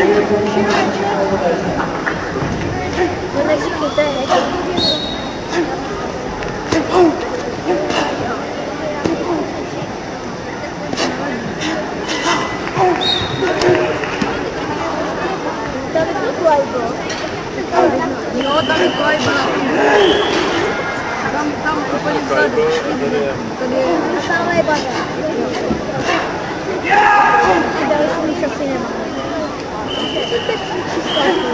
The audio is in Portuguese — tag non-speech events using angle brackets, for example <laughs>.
Она же летает. Давай, баба. Да, слышал, сына. Thank <laughs> you.